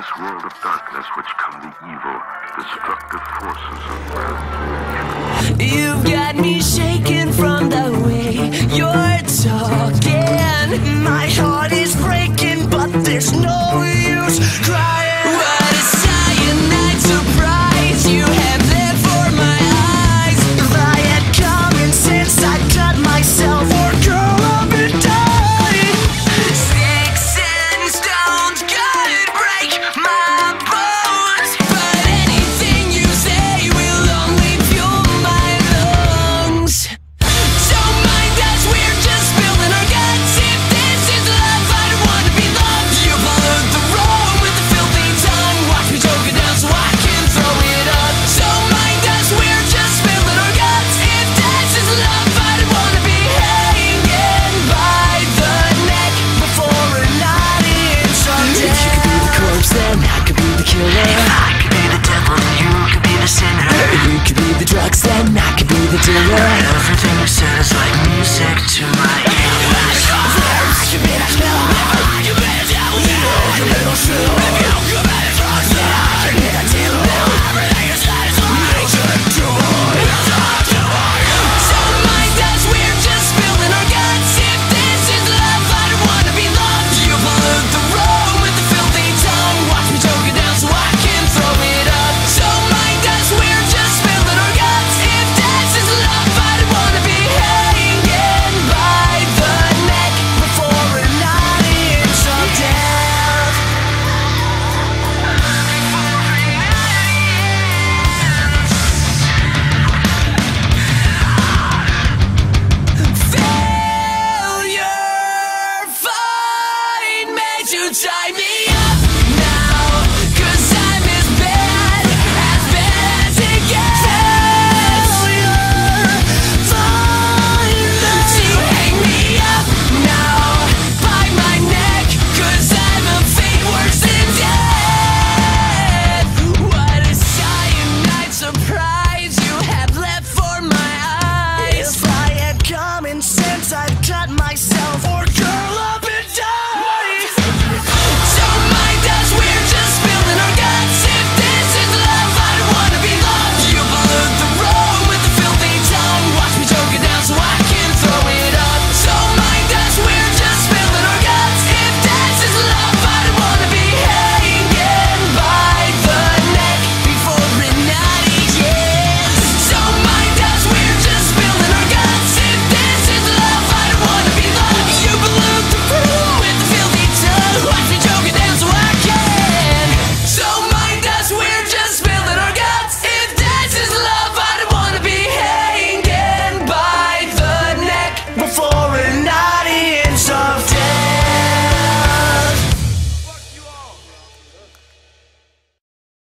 this world of darkness which come the evil, destructive forces of man. You've got me. Everything you said is like music to my ears. I can I can I can